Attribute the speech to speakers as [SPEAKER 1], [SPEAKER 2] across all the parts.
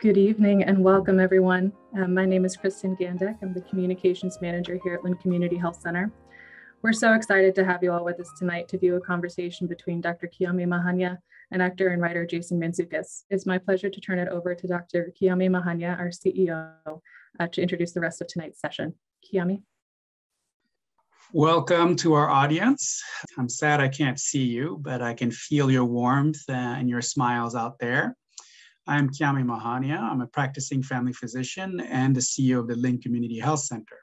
[SPEAKER 1] Good evening and welcome, everyone. Um, my name is Kristen Gandick. I'm the Communications Manager here at Lynn Community Health Center. We're so excited to have you all with us tonight to view a conversation between Dr. Kiame Mahaniah and actor and writer Jason Mantzoukas. It's my pleasure to turn it over to Dr. Kiame Mahaniah, our CEO, uh, to introduce the rest of tonight's session. Kiame.
[SPEAKER 2] Welcome to our audience. I'm sad I can't see you, but I can feel your warmth and your smiles out there. I'm Kiame Mahaniah. I'm a practicing family physician and the CEO of the Lynn Community Health Center.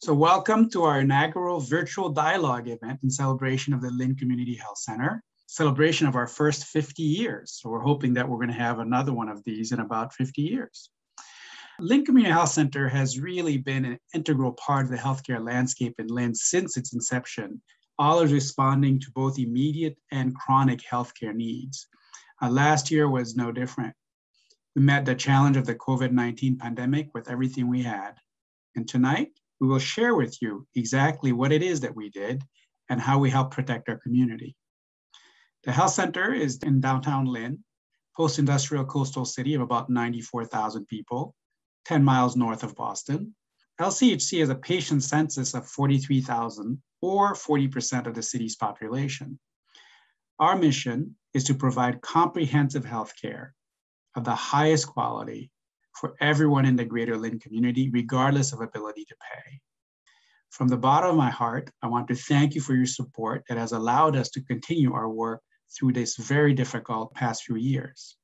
[SPEAKER 2] So welcome to our inaugural virtual dialogue event in celebration of the Lynn Community Health Center, celebration of our first 50 years. So we're hoping that we're gonna have another one of these in about 50 years. Lynn Community Health Center has really been an integral part of the healthcare landscape in Lynn since its inception, always responding to both immediate and chronic healthcare needs. Uh, last year was no different. We met the challenge of the COVID 19 pandemic with everything we had. And tonight, we will share with you exactly what it is that we did and how we help protect our community. The health center is in downtown Lynn, post industrial coastal city of about 94,000 people, 10 miles north of Boston. LCHC has a patient census of 43,000 or 40% of the city's population. Our mission is to provide comprehensive health care of the highest quality for everyone in the greater Lynn community, regardless of ability to pay. From the bottom of my heart, I want to thank you for your support that has allowed us to continue our work through this very difficult past few years.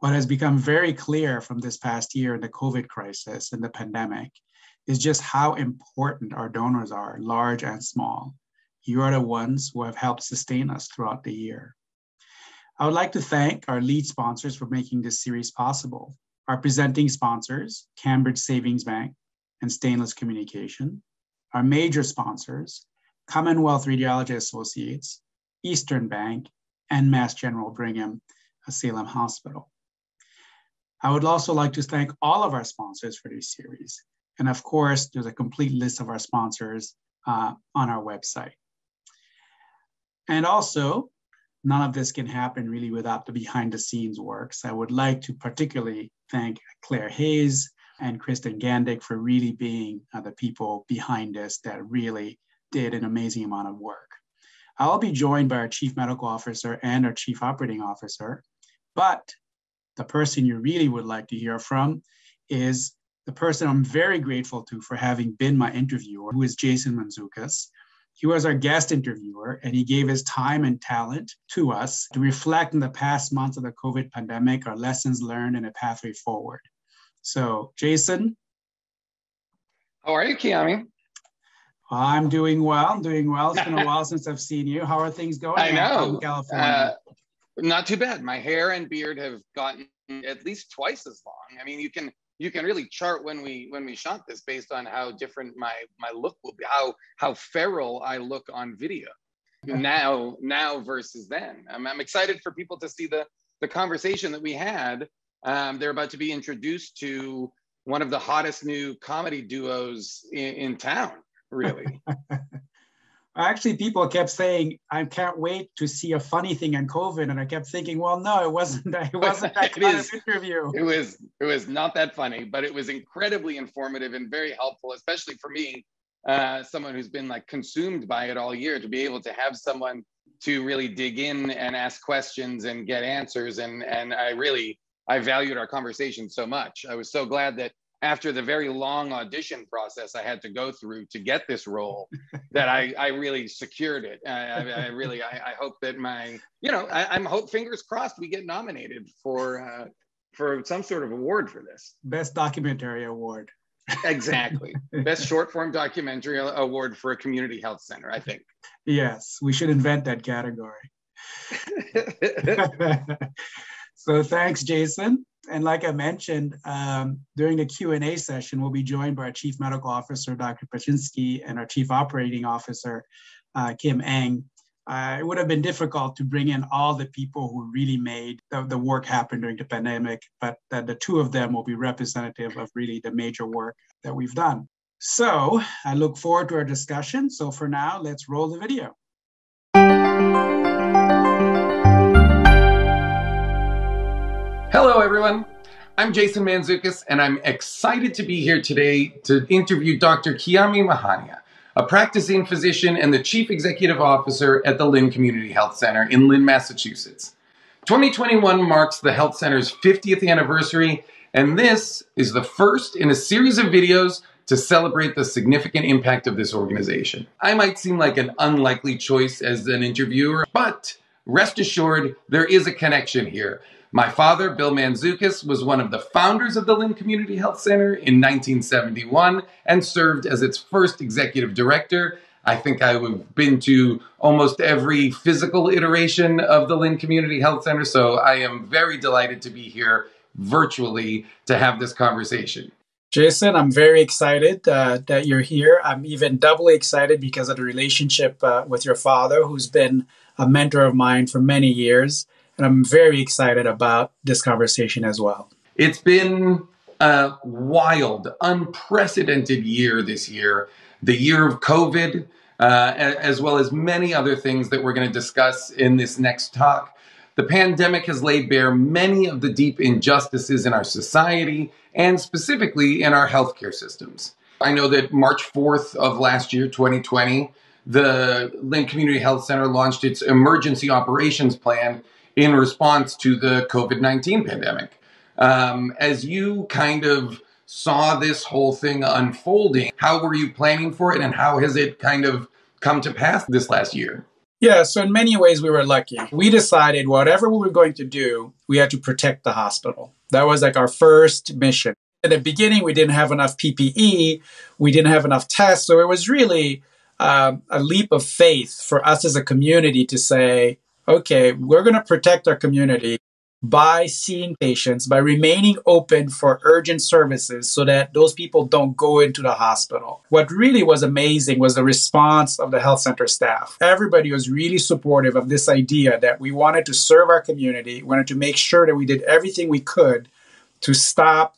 [SPEAKER 2] What has become very clear from this past year in the COVID crisis and the pandemic is just how important our donors are, large and small. You are the ones who have helped sustain us throughout the year. I would like to thank our lead sponsors for making this series possible. Our presenting sponsors, Cambridge Savings Bank and Stainless Communication. Our major sponsors, Commonwealth Radiology Associates, Eastern Bank, and Mass General Brigham Salem Hospital. I would also like to thank all of our sponsors for this series. And of course, there's a complete list of our sponsors uh, on our website. And also, none of this can happen really without the behind the scenes works. I would like to particularly thank Claire Hayes and Kristen Gandick for really being uh, the people behind this that really did an amazing amount of work. I'll be joined by our Chief Medical Officer and our Chief Operating Officer, but the person you really would like to hear from is the person I'm very grateful to for having been my interviewer, who is Jason Mantzoukas. He was our guest interviewer, and he gave his time and talent to us to reflect on the past months of the COVID pandemic, our lessons learned, and a pathway forward. So, Jason.
[SPEAKER 3] How are you, Kiame?
[SPEAKER 2] I'm doing well. I'm doing well. It's been a while since I've seen you. How are things going?
[SPEAKER 3] I know.
[SPEAKER 2] In California.
[SPEAKER 3] Uh, not too bad. My hair and beard have gotten at least twice as long. I mean, you can you can really chart when we when we shot this based on how different my my look will be how how feral i look on video. Now now versus then. I'm, I'm excited for people to see the the conversation that we had. Um, they're about to be introduced to one of the hottest new comedy duos in, in town really
[SPEAKER 2] actually people kept saying i can't wait to see a funny thing on covid and i kept thinking well no it wasn't it wasn't that kind is, of interview.
[SPEAKER 3] It was it was not that funny but it was incredibly informative and very helpful especially for me uh, someone who's been like consumed by it all year to be able to have someone to really dig in and ask questions and get answers and and i really i valued our conversation so much. I was so glad that after the very long audition process I had to go through to get this role, that I, I really secured it. I, I, I really, I, I, hope that my, you know, I, am hope fingers crossed we get nominated for uh, for some sort of award for this.
[SPEAKER 2] Best documentary award.
[SPEAKER 3] exactly. Best short form documentary award for a community health center, I think.
[SPEAKER 2] Yes, we should invent that category. so thanks, Jason and like I mentioned, um, during the Q&A session, we'll be joined by our Chief Medical Officer, Dr. Pechinsky, and our Chief Operating Officer, uh, Kim Eng. Uh, it would have been difficult to bring in all the people who really made the, the work happen during the pandemic, but the, the two of them will be representative of really the major work that we've done. So I look forward to our discussion. So for now, let's roll the video.
[SPEAKER 3] Hello, everyone. I'm Jason Mantzoukas, and I'm excited to be here today to interview Dr. Kiame Mahaniah, a practicing physician and the Chief Executive Officer at the Lynn Community Health Center in Lynn, Massachusetts. 2021 marks the health center's 50th anniversary, and this is the first in a series of videos to celebrate the significant impact of this organization. I might seem like an unlikely choice as an interviewer, but rest assured, there is a connection here. My father, Bill Mantzoukas, was one of the founders of the Lynn Community Health Center in 1971 and served as its first executive director. I think I've been to almost every physical iteration of the Lynn Community Health Center, so I am very delighted to be here virtually to have this conversation.
[SPEAKER 2] Jason, I'm very excited uh, that you're here. I'm even doubly excited because of the relationship uh, with your father, who's been a mentor of mine for many years. And I'm very excited about this conversation as well.
[SPEAKER 3] It's been a wild, unprecedented year this year, the year of COVID, uh, as well as many other things that we're going to discuss in this next talk. The pandemic has laid bare many of the deep injustices in our society and specifically in our healthcare systems. I know that March 4th of last year, 2020, the Lynn Community Health Center launched its emergency operations plan in response to the COVID 19 pandemic. Um, as you kind of saw this whole thing unfolding, how were you planning for it and how has it kind of come to pass this last year?
[SPEAKER 2] Yeah, so in many ways, we were lucky. We decided whatever we were going to do, we had to protect the hospital. That was like our first mission. In the beginning, we didn't have enough PPE, we didn't have enough tests. So it was really um, a leap of faith for us as a community to say, okay, we're going to protect our community by seeing patients, by remaining open for urgent services so that those people don't go into the hospital. What really was amazing was the response of the health center staff. Everybody was really supportive of this idea that we wanted to serve our community, wanted to make sure that we did everything we could to stop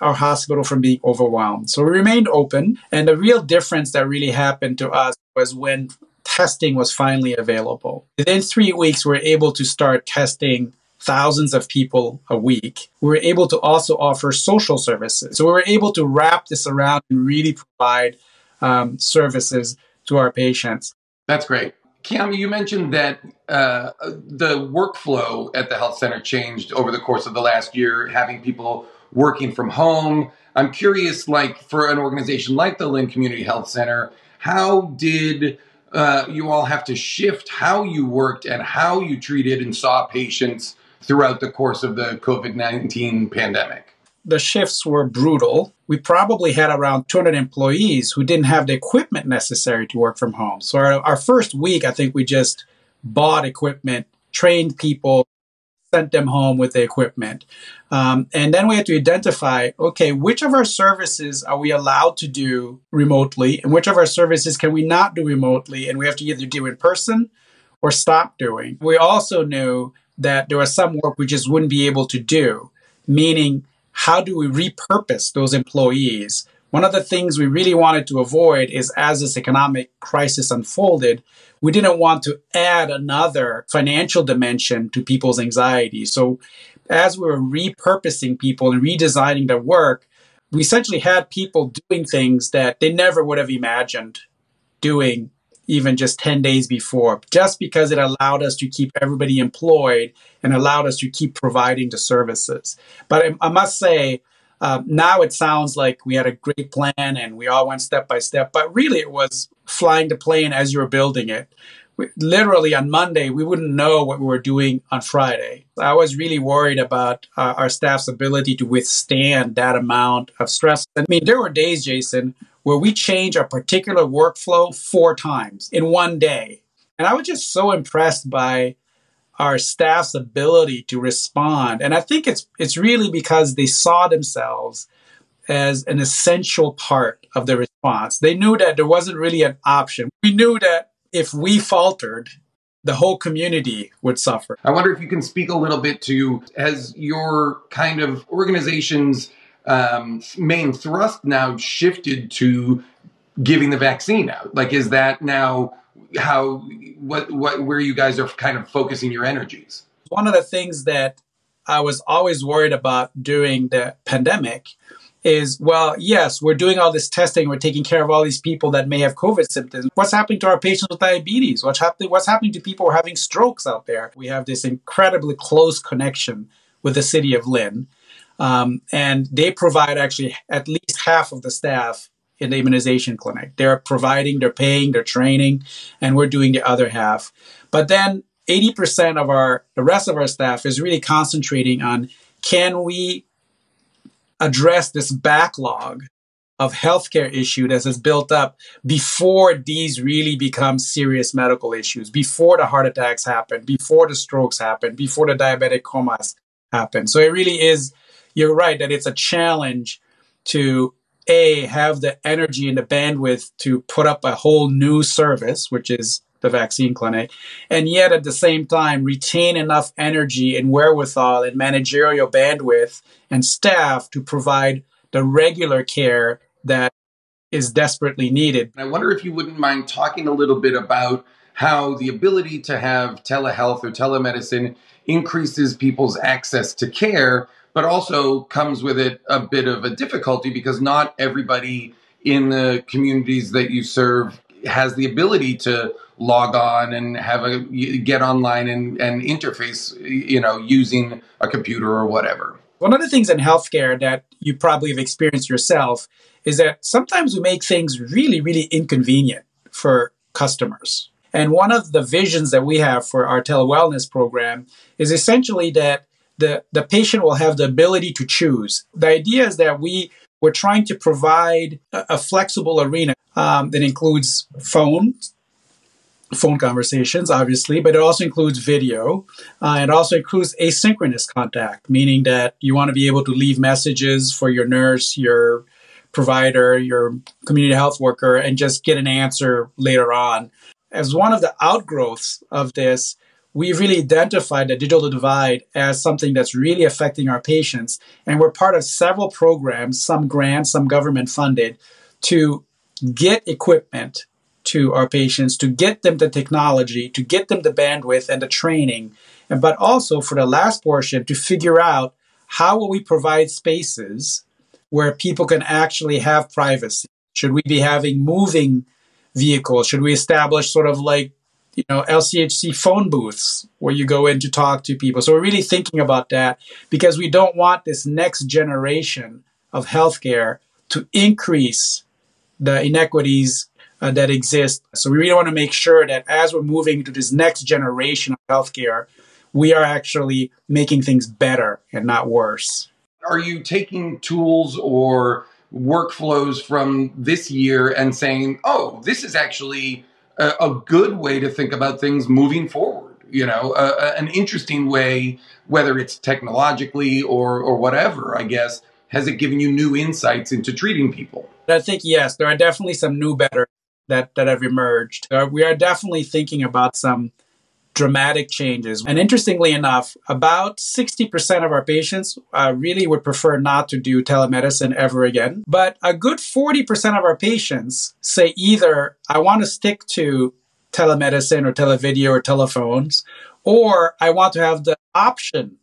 [SPEAKER 2] our hospital from being overwhelmed. So we remained open. And the real difference that really happened to us was when testing was finally available. Within three weeks, we were able to start testing thousands of people a week. We were able to also offer social services. So we were able to wrap this around and really provide um, services to our patients.
[SPEAKER 3] That's great. Kiame, you mentioned that uh, the workflow at the health center changed over the course of the last year, having people working from home. I'm curious, like for an organization like the Lynn Community Health Center, how did uh, you all have to shift how you worked and how you treated and saw patients throughout the course of the COVID 19 pandemic?
[SPEAKER 2] The shifts were brutal. We probably had around 200 employees who didn't have the equipment necessary to work from home. So, our, our first week, I think we just bought equipment, trained people, sent them home with the equipment. Um, and then we had to identify okay, which of our services are we allowed to do remotely, and which of our services can we not do remotely, and we have to either do in person or stop doing. We also knew that there was some work we just wouldn't be able to do, meaning, how do we repurpose those employees? One of the things we really wanted to avoid is as this economic crisis unfolded, we didn't want to add another financial dimension to people's anxiety. So, as we were repurposing people and redesigning their work, we essentially had people doing things that they never would have imagined doing even just 10 days before, just because it allowed us to keep everybody employed and allowed us to keep providing the services. But I, I must say, uh, now it sounds like we had a great plan and we all went step by step, but really it was flying the plane as you were building it. We, literally on Monday, we wouldn't know what we were doing on Friday. I was really worried about uh, our staff's ability to withstand that amount of stress. I mean, there were days, Jason, where we changed a particular workflow four times in one day. And I was just so impressed by our staff's ability to respond. And I think it's it's really because they saw themselves as an essential part of the response. They knew that there wasn't really an option. We knew that if we faltered, the whole community would suffer.
[SPEAKER 3] I wonder if you can speak a little bit to as your kind of organization's um, main thrust now shifted to giving the vaccine out. Like, is that now how what what where you guys are kind of focusing your energies?
[SPEAKER 2] One of the things that I was always worried about during the pandemic is well, yes, we're doing all this testing, we're taking care of all these people that may have COVID symptoms. What's happening to our patients with diabetes? What's happening? What's happening to people who are having strokes out there? We have this incredibly close connection with the city of Lynn, um, and they provide actually at least half of the staff in the immunization clinic. They're providing, they're paying, they're training, and we're doing the other half. But then 80% of our the rest of our staff is really concentrating on can we address this backlog of healthcare issue that has built up before these really become serious medical issues, before the heart attacks happen, before the strokes happen, before the diabetic comas happen. So it really is, you're right, that it's a challenge to A, have the energy and the bandwidth to put up a whole new service, which is the vaccine clinic, and yet at the same time retain enough energy and wherewithal and managerial bandwidth and staff to provide the regular care that is desperately needed.
[SPEAKER 3] I wonder if you wouldn't mind talking a little bit about how the ability to have telehealth or telemedicine increases people's access to care, but also comes with it a bit of a difficulty because not everybody in the communities that you serve has the ability to log on and have a get online and, and interface you know using a computer or whatever
[SPEAKER 2] one of the things in healthcare that you probably have experienced yourself is that sometimes we make things really really inconvenient for customers and one of the visions that we have for our telewellness program is essentially that the, the patient will have the ability to choose. The idea is that we we're trying to provide a, a flexible arena um, that includes phone, phone conversations, obviously, but it also includes video. Uh, it also includes asynchronous contact, meaning that you want to be able to leave messages for your nurse, your provider, your community health worker, and just get an answer later on. As one of the outgrowths of this, we've really identified the digital divide as something that's really affecting our patients. And we're part of several programs, some grants, some government funded, to get equipment to our patients, to get them the technology, to get them the bandwidth and the training, and but also for the last portion to figure out how will we provide spaces where people can actually have privacy. Should we be having moving vehicles? Should we establish sort of like you know LCHC phone booths where you go in to talk to people? So we're really thinking about that because we don't want this next generation of healthcare to increase the inequities uh, that exist. So we really want to make sure that as we're moving to this next generation of healthcare, we are actually making things better and not worse.
[SPEAKER 3] Are you taking tools or workflows from this year and saying, oh, this is actually a, a good way to think about things moving forward? You know, uh, an interesting way, whether it's technologically or, or whatever, I guess, has it given you new insights into treating people?
[SPEAKER 2] I think, yes, there are definitely some new, better that that have emerged. Uh, we are definitely thinking about some dramatic changes. And interestingly enough, about 60% of our patients uh, really would prefer not to do telemedicine ever again. But a good 40% of our patients say either I want to stick to telemedicine or televideo or telephones, or I want to have the option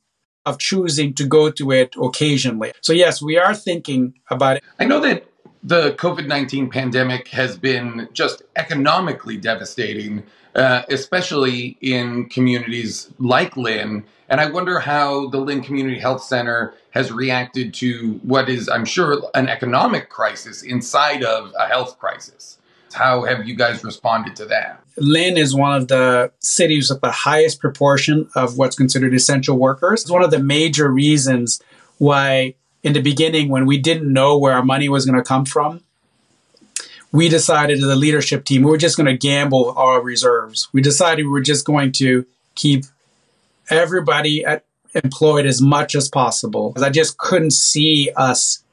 [SPEAKER 2] of choosing to go to it occasionally. So, yes, we are thinking about it.
[SPEAKER 3] I know that the COVID 19 pandemic has been just economically devastating, uh, especially in communities like Lynn. And I wonder how the Lynn Community Health Center has reacted to what is, I'm sure, an economic crisis inside of a health crisis. How have you guys responded to that?
[SPEAKER 2] Lynn is one of the cities with the highest proportion of what's considered essential workers. It's one of the major reasons why in the beginning when we didn't know where our money was going to come from, we decided as a leadership team we were just going to gamble our reserves. We decided we were just going to keep everybody at, employed as much as possible. I just couldn't see us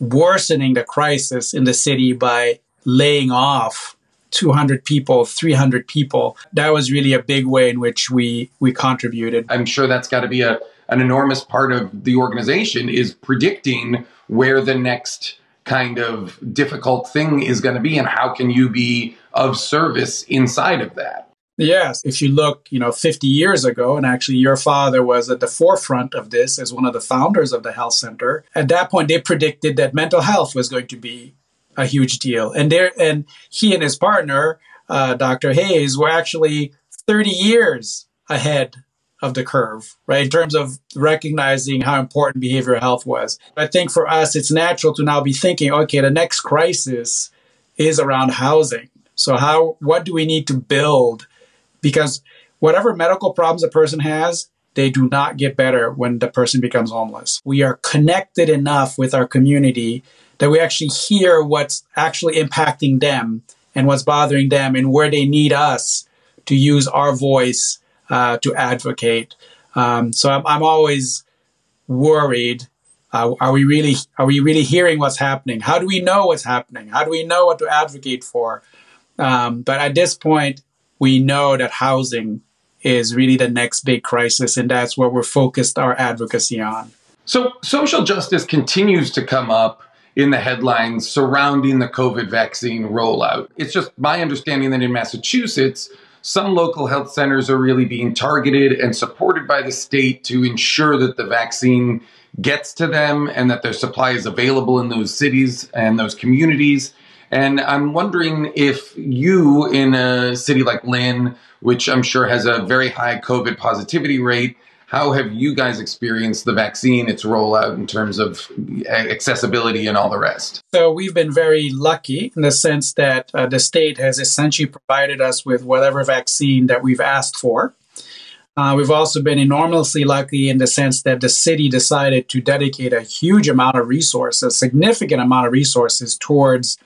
[SPEAKER 2] worsening the crisis in the city by laying off 200 people, 300 people. That was really a big way in which we we contributed.
[SPEAKER 3] I'm sure that's got to be a an enormous part of the organization is predicting where the next kind of difficult thing is going to be and how can you be of service inside of that.
[SPEAKER 2] Yes, if you look, you know, 50 years ago, and actually your father was at the forefront of this as one of the founders of the health center. At that point, they predicted that mental health was going to be a huge deal, and there, and he and his partner, uh, Dr. Hayes, were actually 30 years ahead of the curve, right? In terms of recognizing how important behavioral health was. I think for us, it's natural to now be thinking, okay, the next crisis is around housing. So how, what do we need to build because whatever medical problems a person has, they do not get better when the person becomes homeless. We are connected enough with our community that we actually hear what's actually impacting them and what's bothering them and where they need us to use our voice uh, to advocate. Um, so I'm, I'm, always worried. Uh, are we really are we really hearing what's happening? How do we know what's happening? How do we know what to advocate for? Um, but at this point, we know that housing is really the next big crisis, and that's where we're focused our advocacy on.
[SPEAKER 3] So, social justice continues to come up in the headlines surrounding the COVID vaccine rollout. It's just my understanding that in Massachusetts, some local health centers are really being targeted and supported by the state to ensure that the vaccine gets to them and that their supply is available in those cities and those communities. And I'm wondering if you, in a city like Lynn, which I'm sure has a very high COVID positivity rate, how have you guys experienced the vaccine, its rollout in terms of accessibility and all the rest?
[SPEAKER 2] So, we've been very lucky in the sense that uh, the state has essentially provided us with whatever vaccine that we've asked for. Uh, we've also been enormously lucky in the sense that the city decided to dedicate a huge amount of resources, a significant amount of resources towards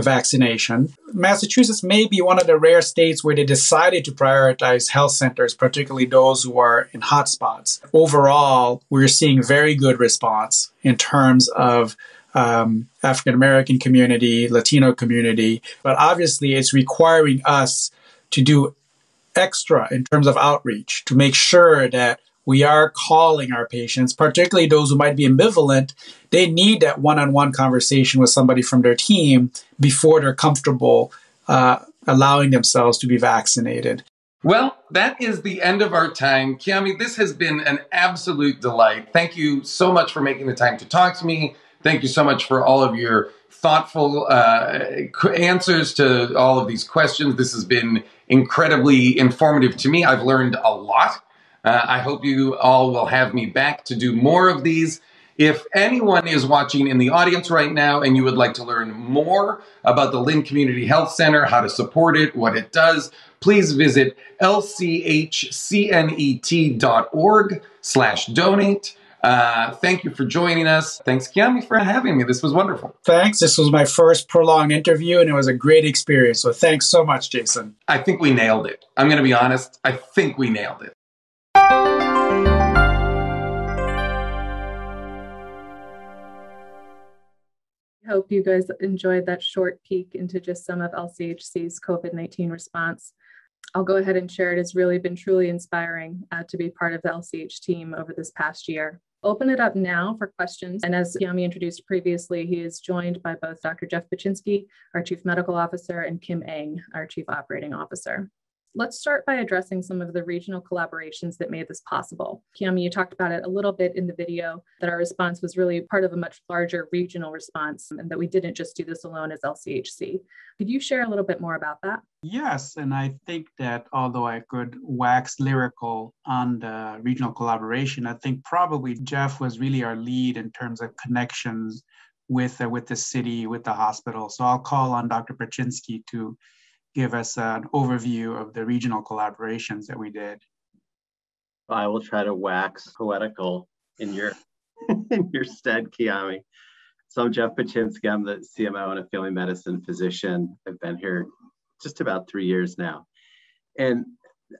[SPEAKER 2] vaccination. Massachusetts may be one of the rare states where they decided to prioritize health centers, particularly those who are in hotspots. Overall, we're seeing very good response in terms of um, African American community, Latino community, but obviously it's requiring us to do extra in terms of outreach to make sure that we are calling our patients, particularly those who might be ambivalent. They need that one on one conversation with somebody from their team before they're comfortable uh, allowing themselves to be vaccinated.
[SPEAKER 3] Well, that is the end of our time. Kiame, this has been an absolute delight. Thank you so much for making the time to talk to me. Thank you so much for all of your thoughtful uh, answers to all of these questions. This has been incredibly informative to me. I've learned a lot. Uh, I hope you all will have me back to do more of these. If anyone is watching in the audience right now and you would like to learn more about the Lynn Community Health Center, how to support it, what it does, please visit lchcnet.org slash donate. Uh, thank you for joining us. Thanks, Kiame, for having me. This was wonderful.
[SPEAKER 2] Thanks. This was my first prolonged interview, and it was a great experience. So thanks so much, Jason.
[SPEAKER 3] I think we nailed it. I'm going to be honest. I think we nailed it.
[SPEAKER 1] Hope you guys enjoyed that short peek into just some of LCHC's COVID 19 response. I'll go ahead and share it. It's really been truly inspiring uh, to be part of the LCH team over this past year. Open it up now for questions. And as Yami introduced previously, he is joined by both Dr. Geoff Pechinsky, our Chief Medical Officer, and Kim Eng, our Chief Operating Officer let's start by addressing some of the regional collaborations that made this possible. Kiame, you talked about it a little bit in the video that our response was really part of a much larger regional response and that we didn't just do this alone as LCHC. Could you share a little bit more about that?
[SPEAKER 2] Yes, and I think that although I could wax lyrical on the regional collaboration, I think probably Geoff was really our lead in terms of connections with uh, with the city, with the hospital. So I'll call on Dr. Pechinsky to give us an overview of the regional collaborations that we did.
[SPEAKER 4] I will try to wax poetical in your in your stead, Kiame. So I'm Geoff Pechinsky. I'm the CMO and a family medicine physician. I've been here just about three years now. And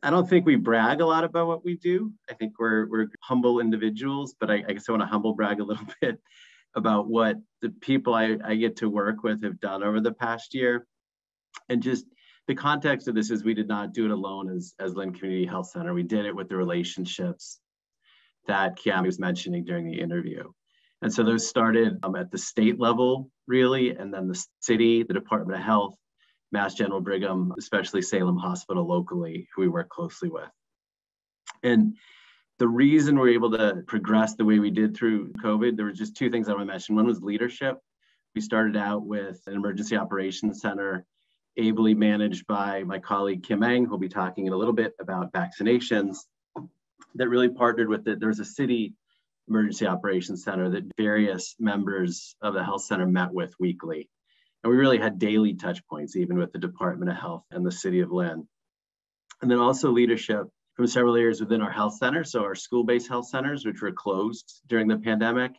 [SPEAKER 4] I don't think we brag a lot about what we do. I think we're, we're humble individuals, but I, I guess I want to humble brag a little bit about what the people I, I get to work with have done over the past year. And just the context of this is we did not do it alone as, as Lynn Community Health Center. We did it with the relationships that Kiame was mentioning during the interview. And so those started um, at the state level, really, and then the city, the Department of Health, Mass General Brigham, especially Salem Hospital locally, who we work closely with. And the reason we're able to progress the way we did through COVID, there were just two things I want to mention. One was leadership. We started out with an emergency operations center, ably managed by my colleague Kim Eng, who'll be talking in a little bit about vaccinations, that really partnered with it. There was a city emergency operations center that various members of the health center met with weekly. And we really had daily touch points, even with the Department of Health and the City of Lynn. And then also leadership from several areas within our health center. So our school-based health centers, which were closed during the pandemic,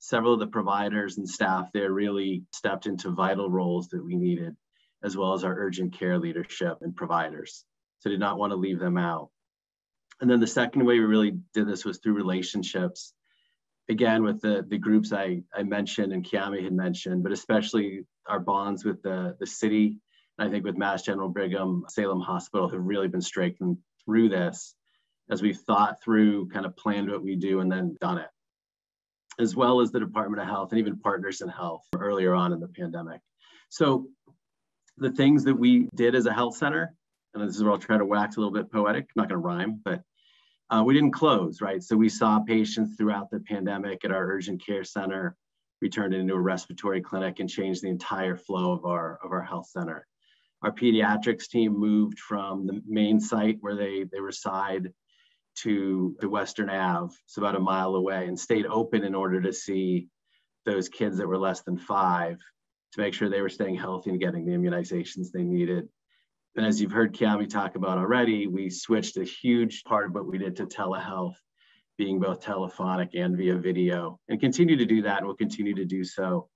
[SPEAKER 4] several of the providers and staff there really stepped into vital roles that we needed, as well as our urgent care leadership and providers. So did not want to leave them out. And then the second way we really did this was through relationships. Again, with the, the groups I, I mentioned and Kiame had mentioned, but especially our bonds with the, the city. And I think with Mass General Brigham, Salem Hospital have really been strengthened through this as we've thought through, kind of planned what we do and then done it, as well as the Department of Health and even Partners in Health earlier on in the pandemic. So the things that we did as a health center, and this is where I'll try to wax a little bit poetic, I'm not gonna rhyme, but uh, we didn't close, right? So we saw patients throughout the pandemic at our urgent care center. We turned it into a respiratory clinic and changed the entire flow of our, of our health center. Our pediatrics team moved from the main site where they, they reside to the Western Ave, it's about a mile away, and stayed open in order to see those kids that were less than five to make sure they were staying healthy and getting the immunizations they needed. And as you've heard Kiame talk about already, we switched a huge part of what we did to telehealth, being both telephonic and via video, and continue to do that, and we'll continue to do so,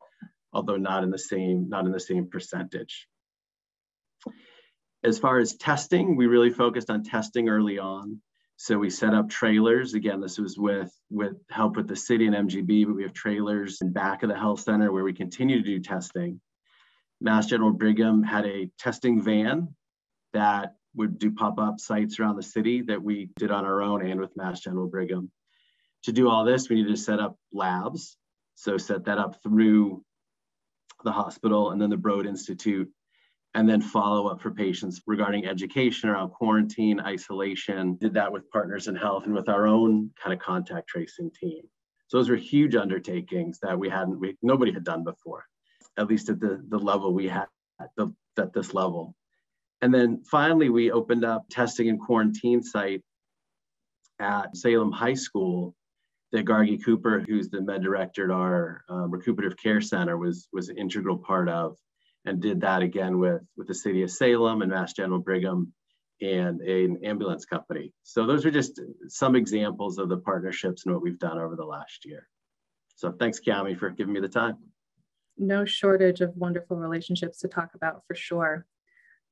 [SPEAKER 4] although not in the same not in the same percentage. As far as testing, we really focused on testing early on. So we set up trailers. Again, this was with, with help with the city and MGB, but we have trailers in back of the health center where we continue to do testing. Mass General Brigham had a testing van that would do pop-up sites around the city that we did on our own and with Mass General Brigham. To do all this, we needed to set up labs. So set that up through the hospital and then the Broad Institute and then follow up for patients regarding education around quarantine, isolation. Did that with Partners in Health and with our own kind of contact tracing team. So those were huge undertakings that we hadn't, we, nobody had done before, at least at the, the level we had at, the, at this level. And then finally, we opened up testing and quarantine site at Salem High School that Gargi Cooper, who's the med director at our um, recuperative care center, was was an integral part of and did that again with, with the city of Salem and Mass General Brigham and an ambulance company. So those are just some examples of the partnerships and what we've done over the last year. So thanks, Kiame, for giving me the time.
[SPEAKER 1] No shortage of wonderful relationships to talk about for sure.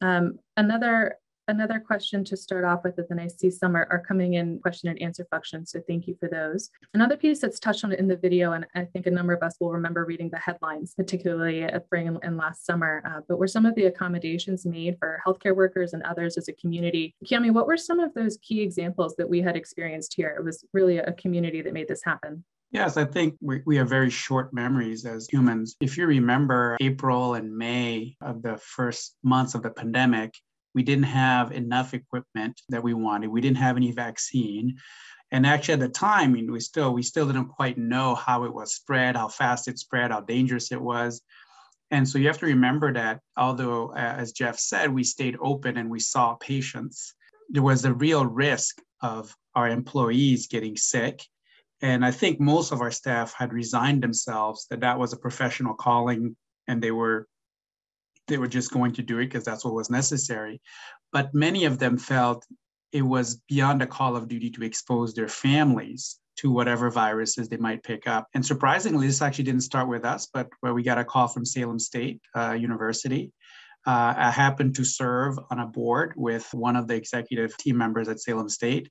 [SPEAKER 1] Um, another another question to start off with, and then I see some are, are coming in question and answer functions. So thank you for those. Another piece that's touched on in the video, and I think a number of us will remember reading the headlines, particularly at spring and last summer, uh, but were some of the accommodations made for healthcare workers and others as a community? Kiame, what were some of those key examples that we had experienced here? It was really a community that made this happen.
[SPEAKER 2] Yes, I think we, we have very short memories as humans. If you remember April and May of the first months of the pandemic, we didn't have enough equipment that we wanted. We didn't have any vaccine. And actually at the time, I mean, we still we still didn't quite know how it was spread, how fast it spread, how dangerous it was. And so you have to remember that although, uh, as Geoff said, we stayed open and we saw patients, there was a real risk of our employees getting sick. And I think most of our staff had resigned themselves that that was a professional calling and they were they were just going to do it because that's what was necessary. But many of them felt it was beyond a call of duty to expose their families to whatever viruses they might pick up. And surprisingly, this actually didn't start with us, but where we got a call from Salem State uh, University. Uh, I happened to serve on a board with one of the executive team members at Salem State,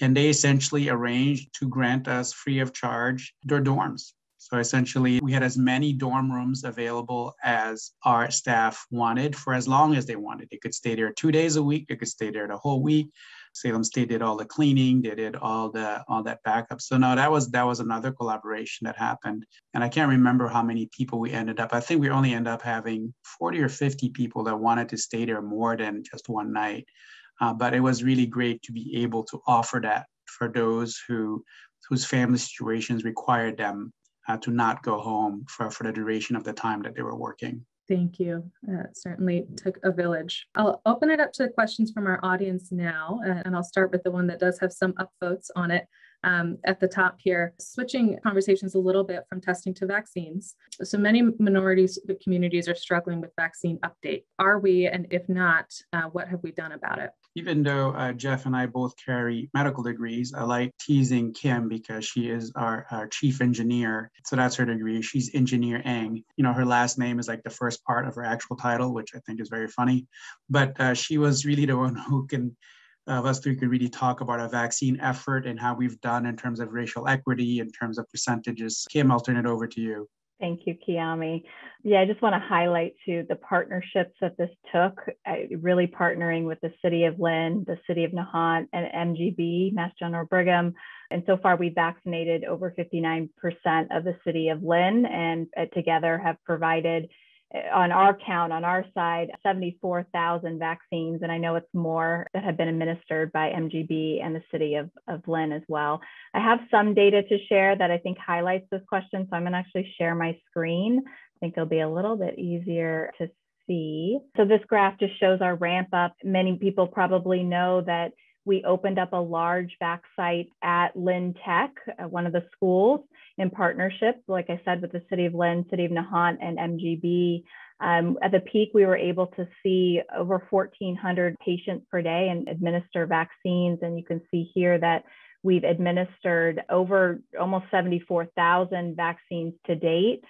[SPEAKER 2] and they essentially arranged to grant us free of charge their dorms. So essentially, we had as many dorm rooms available as our staff wanted for as long as they wanted. They could stay there two days a week, they could stay there the whole week. Salem State did all the cleaning, they did all the all that backup. So no, that was that was another collaboration that happened. And I can't remember how many people we ended up. I think we only ended up having 40 or 50 people that wanted to stay there more than just one night. Uh, but it was really great to be able to offer that for those who whose family situations required them uh, to not go home for, for the duration of the time that they were working.
[SPEAKER 1] Thank you. Uh, certainly took a village. I'll open it up to questions from our audience now, uh, and I'll start with the one that does have some upvotes on it um, at the top here. Switching conversations a little bit from testing to vaccines. So many minorities communities are struggling with vaccine update. Are we, and if not, uh, what have we done about it?
[SPEAKER 2] Even though uh, Geoff and I both carry medical degrees, I like teasing Kim because she is our, our chief engineer. So that's her degree. She's Engineer Eng. You know, her last name is like the first part of her actual title, which I think is very funny. But uh, she was really the one who can of us three could really talk about our vaccine effort and how we've done in terms of racial equity, in terms of percentages. Kim, I'll turn it over to you.
[SPEAKER 5] Thank you, Kiame. Yeah, I just want to highlight to the partnerships that this took, really partnering with the City of Lynn, the City of Nahant, and MGB, Mass General Brigham. And so far, we've vaccinated over 59% of the City of Lynn, and uh, together have provided on our count, on our side, 74,000 vaccines, and I know it's more that have been administered by MGB and the city of, of Lynn as well. I have some data to share that I think highlights this question, so I'm going to actually share my screen. I think it'll be a little bit easier to see. So this graph just shows our ramp up. Many people probably know that we opened up a large vac site at Lynn Tech, uh, one of the schools, in partnership, like I said, with the City of Lynn, City of Nahant, and MGB. Um, at the peak, we were able to see over 1,400 patients per day and administer vaccines. And you can see here that we've administered over almost 74,000 vaccines to date.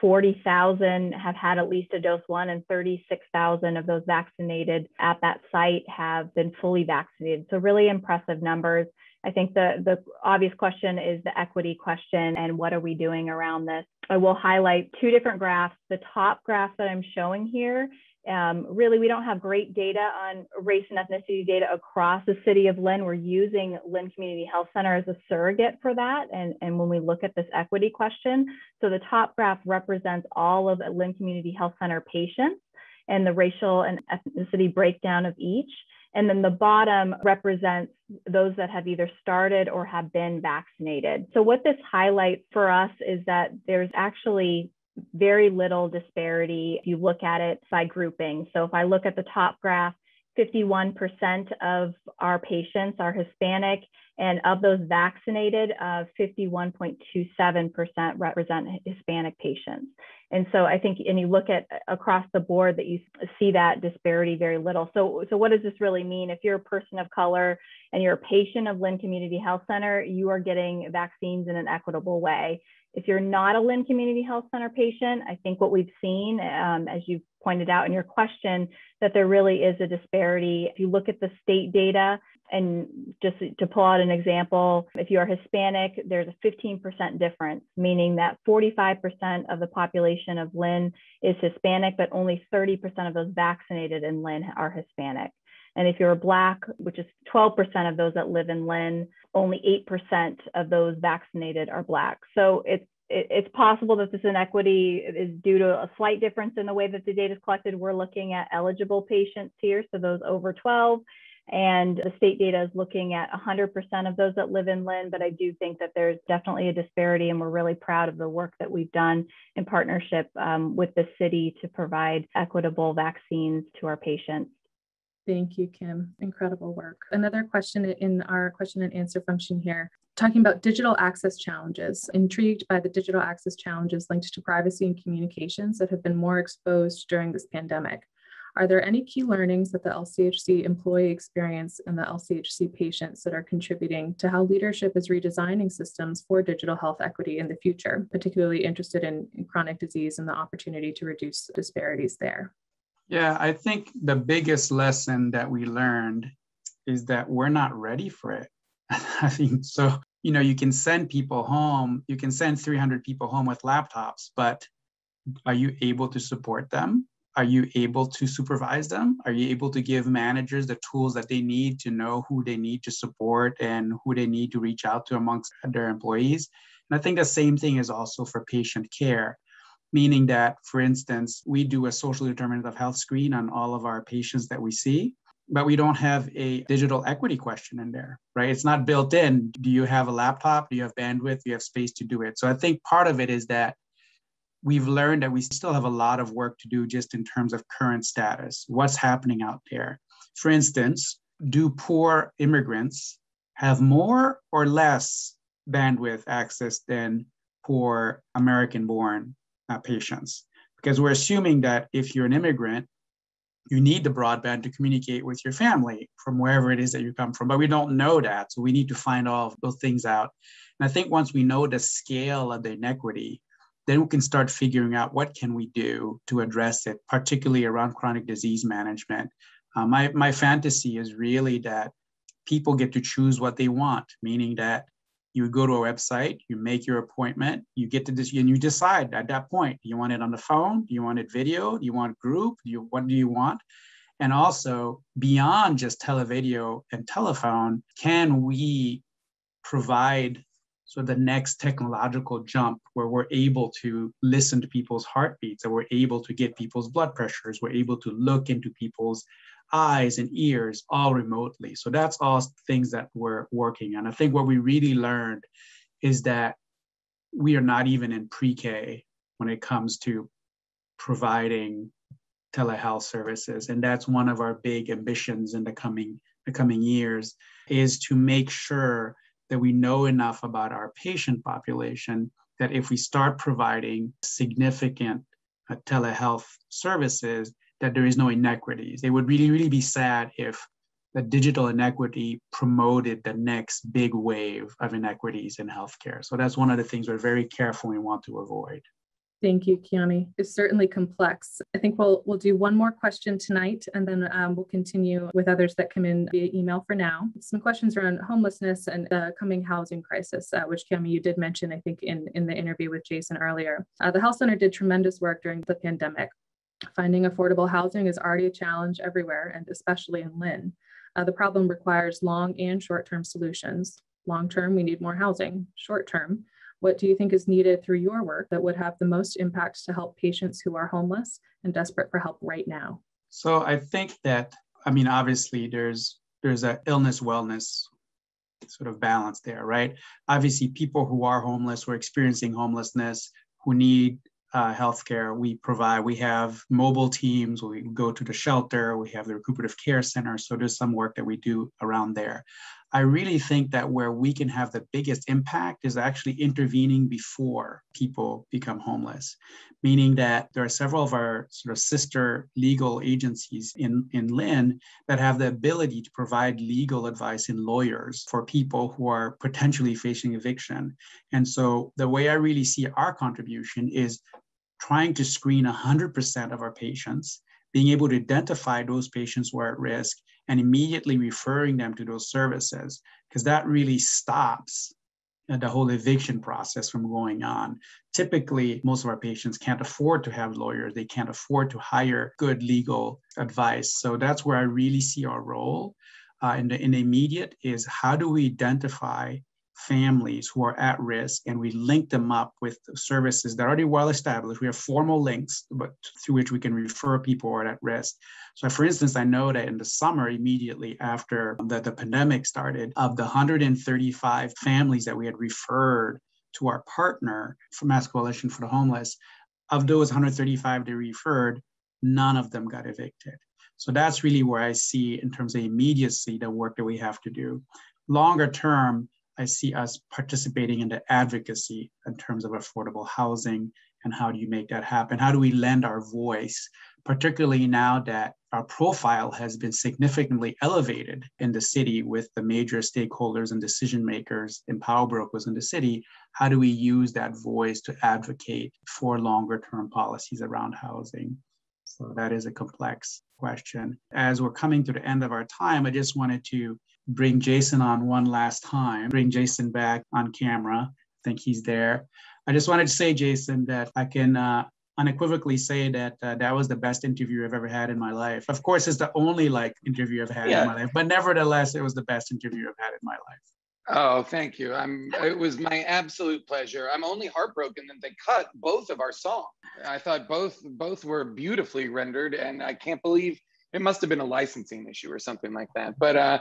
[SPEAKER 5] 40,000 have had at least a dose one, and 36,000 of those vaccinated at that site have been fully vaccinated. So, really impressive numbers. I think the, the obvious question is the equity question and what are we doing around this? I will highlight two different graphs. The top graph that I'm showing here um, really, we don't have great data on race and ethnicity data across the city of Lynn. We're using Lynn Community Health Center as a surrogate for that. And, and when we look at this equity question, so the top graph represents all of Lynn Community Health Center patients and the racial and ethnicity breakdown of each. And then the bottom represents those that have either started or have been vaccinated. So, what this highlights for us is that there's actually very little disparity if you look at it by grouping. So if I look at the top graph, 51% of our patients are Hispanic, and of those vaccinated, uh, 51.27% represent Hispanic patients. And so I think, and you look at across the board that you see that disparity very little. So, so what does this really mean? If you're a person of color and you're a patient of Lynn Community Health Center, you are getting vaccines in an equitable way. If you're not a Lynn Community Health Center patient, I think what we've seen, um, as you pointed out in your question, that there really is a disparity. If you look at the state data, and just to pull out an example, if you are Hispanic, there's a 15% difference, meaning that 45% of the population of Lynn is Hispanic, but only 30% of those vaccinated in Lynn are Hispanic. And if you're Black, which is 12% of those that live in Lynn, only 8% of those vaccinated are Black. So it's it's possible that this inequity is due to a slight difference in the way that the data is collected. We're looking at eligible patients here, so those over 12, and the state data is looking at 100% of those that live in Lynn, but I do think that there's definitely a disparity, and we're really proud of the work that we've done in partnership um, with the city to provide equitable vaccines to our patients.
[SPEAKER 1] Thank you, Kim. Incredible work. Another question in our question and answer function here, talking about digital access challenges. Intrigued by the digital access challenges linked to privacy and communications that have been more exposed during this pandemic. Are there any key learnings that the LCHC employee experience and the LCHC patients that are contributing to how leadership is redesigning systems for digital health equity in the future, particularly interested in, in chronic disease and the opportunity to reduce disparities there?
[SPEAKER 2] Yeah, I think the biggest lesson that we learned is that we're not ready for it. I mean, so, you know, you can send people home, you can send 300 people home with laptops, but are you able to support them? are you able to supervise them? Are you able to give managers the tools that they need to know who they need to support and who they need to reach out to amongst their employees? And I think the same thing is also for patient care, meaning that, for instance, we do a social determinant of health screen on all of our patients that we see but we don't have a digital equity question in there, right? It's not built in. Do you have a laptop? Do you have bandwidth? Do you have space to do it? So I think part of it is that we've learned that we still have a lot of work to do just in terms of current status, what's happening out there. For instance, do poor immigrants have more or less bandwidth access than poor American born patients? Because we're assuming that if you're an immigrant, you need the broadband to communicate with your family from wherever it is that you come from. But we don't know that. So we need to find all those things out. And I think once we know the scale of the inequity, then we can start figuring out what can we do to address it, particularly around chronic disease management. Uh, my, my fantasy is really that people get to choose what they want, meaning that you go to a website, you make your appointment, you get to this, and you decide at that point, do you want it on the phone? Do you want it video? Do you want group? Do you, what do you want? And also beyond just televideo and telephone, can we provide so the next technological jump where we're able to listen to people's heartbeats and we're able to get people's blood pressures, we're able to look into people's eyes and ears all remotely. So that's all things that we're working on. I think what we really learned is that we are not even in pre-K when it comes to providing telehealth services. And that's one of our big ambitions in the coming the coming years is to make sure that we know enough about our patient population that if we start providing significant uh, telehealth services, that there is no inequities. It would really, really be sad if the digital inequity promoted the next big wave of inequities in healthcare. So that's one of the things we're very careful we want to avoid.
[SPEAKER 1] Thank you, Kiame. It's certainly complex. I think we'll we'll do one more question tonight, and then um, we'll continue with others that come in via email for now. Some questions around homelessness and the coming housing crisis, uh, which Kiame you did mention, I think, in in the interview with Jason earlier. Uh, the Health Center did tremendous work during the pandemic. Finding affordable housing is already a challenge everywhere, and especially in Lynn. Uh, the problem requires long and short-term solutions. Long term, we need more housing. Short term, what do you think is needed through your work that would have the most impact to help patients who are homeless and desperate for help right now?
[SPEAKER 2] So I think that I mean obviously there's there's a illness wellness sort of balance there, right? Obviously, people who are homeless, who are experiencing homelessness, who need uh, healthcare, we provide. We have mobile teams. We go to the shelter. We have the recuperative care center. So there's some work that we do around there. I really think that where we can have the biggest impact is actually intervening before people become homeless, meaning that there are several of our sort of sister legal agencies in, in Lynn that have the ability to provide legal advice and lawyers for people who are potentially facing eviction. And so the way I really see our contribution is trying to screen 100% of our patients being able to identify those patients who are at risk and immediately referring them to those services, because that really stops the whole eviction process from going on. Typically, most of our patients can't afford to have lawyers, they can't afford to hire good legal advice. So that's where I really see our role. Uh, in, the, in the immediate is how do we identify families who are at risk and we link them up with services that are already well established. We have formal links but through which we can refer people who are at risk. So for instance, I know that in the summer immediately after the, the pandemic started, of the 135 families that we had referred to our partner for Mass Coalition for the Homeless, of those 135 they referred, none of them got evicted. So that's really where I see in terms of immediacy the work that we have to do. Longer term, I see us participating in the advocacy in terms of affordable housing and how do you make that happen? How do we lend our voice, particularly now that our profile has been significantly elevated in the city with the major stakeholders and decision makers and power brokers in the city? How do we use that voice to advocate for longer term policies around housing? So that is a complex question. As we're coming to the end of our time, I just wanted to bring Jason on one last time, bring Jason back on camera. I think he's there. I just wanted to say, Jason, that I can uh, unequivocally say that uh, that was the best interview I've ever had in my life. Of course, it's the only like interview I've had yeah. in my life, but nevertheless, it was the best interview I've had in my life.
[SPEAKER 3] Oh, thank you. I'm. It was my absolute pleasure. I'm only heartbroken that they cut both of our songs. I thought both both were beautifully rendered, and I can't believe it must have been a licensing issue or something like that. But uh,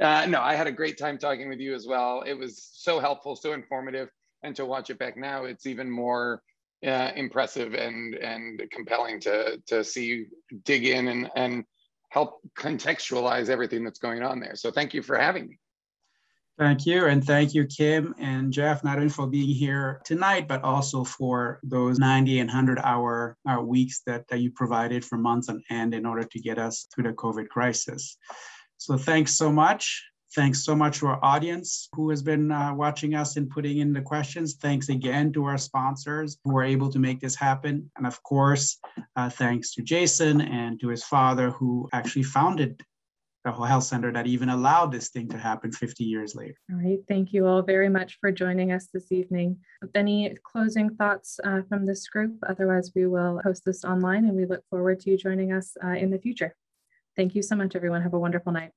[SPEAKER 3] uh, no, I had a great time talking with you as well. It was so helpful, so informative, and to watch it back now, it's even more uh, impressive and and compelling to to see you dig in and and help contextualize everything that's going on there. So thank you for having me.
[SPEAKER 2] Thank you. And thank you, Kim and Geoff, not only for being here tonight, but also for those 90 and 100 hour uh, weeks that, that you provided for months on end in order to get us through the COVID crisis. So thanks so much. Thanks so much to our audience who has been uh, watching us and putting in the questions. Thanks again to our sponsors who were able to make this happen. And of course, uh, thanks to Jason and to his father who actually founded the whole health center that even allowed this thing to happen 50 years later.
[SPEAKER 1] All right. Thank you all very much for joining us this evening. Any closing thoughts uh, from this group? Otherwise, we will post this online and we look forward to you joining us uh, in the future. Thank you so much, everyone. Have a wonderful night.